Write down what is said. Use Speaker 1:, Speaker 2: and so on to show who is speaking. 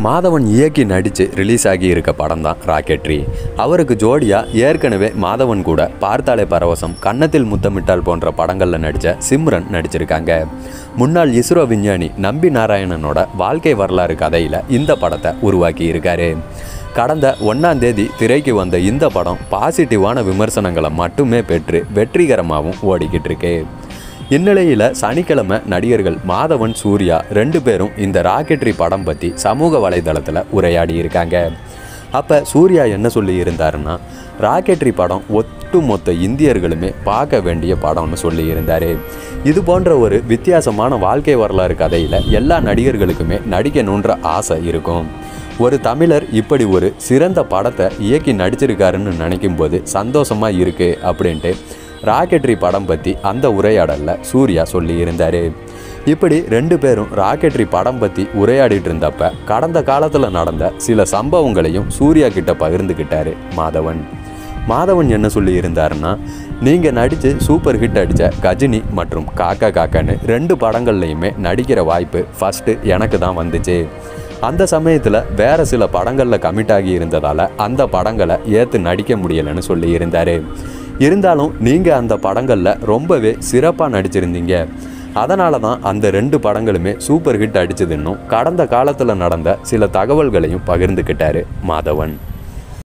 Speaker 1: மாதவன் இயக்கி நடித்து ரிலீஸ் ஆகி இருக்க படம் தான் ராக்கெட்ரி அவருக்கு ஜோடியாக ஏற்கனவே மாதவன் கூட பார்த்தாலே பரவசம் கன்னத்தில் முத்தமிட்டால் போன்ற படங்களில் நடித்த சிம்ரன் நடிச்சிருக்காங்க. முன்னாள் இஸ்ரோ விஞ்ஞானி நம்பி நாராயணனோட வாழ்க்கை வரலாறு கதையில் இந்த படத்தை உருவாக்கி இருக்காரு கடந்த ஒன்றாம் தேதி திரைக்கு வந்த இந்த படம் பாசிட்டிவான விமர்சனங்களை மட்டுமே பெற்று வெற்றிகரமாகவும் ஓடிக்கிட்டு இருக்கு இந்நிலையில் சனிக்கிழமை நடிகர்கள் மாதவன் சூர்யா ரெண்டு பேரும் இந்த ராக்கெட்ரி படம் பற்றி சமூக வலைதளத்தில் உரையாடி இருக்காங்க. அப்போ சூர்யா என்ன சொல்லி இருந்தாருன்னா ராக்கெட்ரி படம் ஒட்டுமொத்த இந்தியர்களுமே பார்க்க வேண்டிய படம்னு சொல்லி இருந்தார். இது போன்ற ஒரு வித்தியாசமான வாழ்க்கை வரலாறு கதையில் எல்லா நடிகர்களுக்குமே நடிக்கணுன்ற ஆசை இருக்கும். ஒரு தமிழர் இப்படி ஒரு சிறந்த படத்தை இயக்கி நடிச்சிருக்காருன்னு நினைக்கும் போது சந்தோஷமாக இருக்குது அப்படின்ட்டு ராக்கெட்ரி படம் பற்றி அந்த உரையாடலில் சூர்யா சொல்லி இருந்தார் இப்படி ரெண்டு பேரும் ராக்கெட்ரி படம் பற்றி உரையாடிட்டு இருந்தப்ப கடந்த காலத்தில் நடந்த சில சம்பவங்களையும் சூர்யா கிட்ட பகிர்ந்துக்கிட்டாரு மாதவன். மாதவன் என்ன சொல்லி இருந்தாருன்னா நீங்கள் நடித்து சூப்பர் ஹிட் அடித்த கஜினி மற்றும் காக்கா காக்கான்னு ரெண்டு படங்கள்லையுமே நடிக்கிற வாய்ப்பு ஃபஸ்ட்டு எனக்கு தான் வந்துச்சு. அந்த சமயத்தில் வேறு சில படங்களில் கமிட் ஆகி இருந்ததால் அந்த படங்களை ஏற்று நடிக்க முடியலைன்னு சொல்லி இருந்தார். இருந்தாலும் நீங்கள் அந்த படங்களில் ரொம்பவே சிறப்பாக நடிச்சிருந்தீங்க. அதனால தான் அந்த ரெண்டு படங்களுமே சூப்பர் ஹிட் அடிச்சதுன்னும் கடந்த காலத்தில் நடந்த சில தகவல்களையும் பகிர்ந்துக்கிட்டாரு மாதவன்.